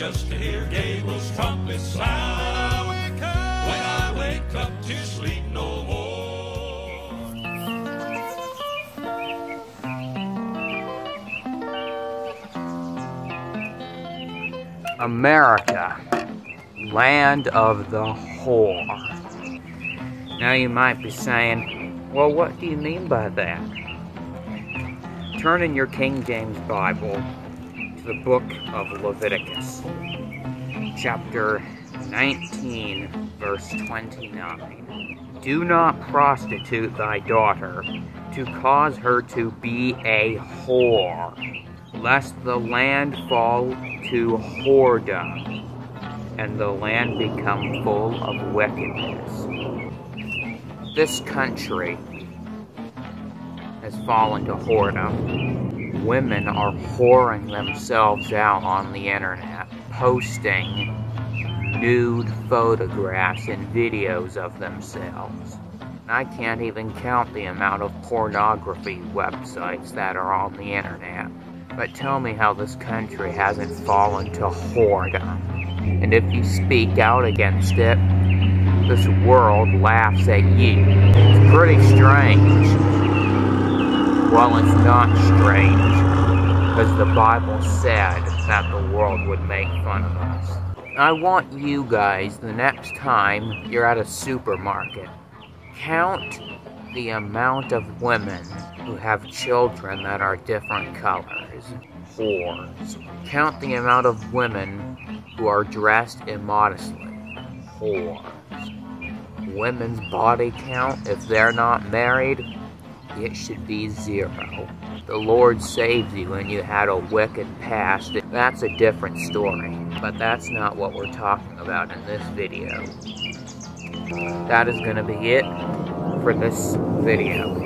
just to hear Gabriel's trumpet sound. When I wake up to sleep no more. America, land of the whore. Now you might be saying, well, what do you mean by that? Turn in your King James Bible the book of Leviticus, chapter 19, verse 29. Do not prostitute thy daughter to cause her to be a whore, lest the land fall to whoredom, and the land become full of wickedness. This country has fallen to whoredom. Women are whoring themselves out on the internet, posting nude photographs and videos of themselves. I can't even count the amount of pornography websites that are on the internet. But tell me how this country hasn't fallen to whoredom. And if you speak out against it, this world laughs at you. It's pretty strange. Well, it's not strange, because the Bible said that the world would make fun of us. I want you guys, the next time you're at a supermarket, count the amount of women who have children that are different colors. Whores. Count the amount of women who are dressed immodestly. Whores. Women's body count, if they're not married, it should be zero. The Lord saved you and you had a wicked past. That's a different story. But that's not what we're talking about in this video. That is going to be it for this video.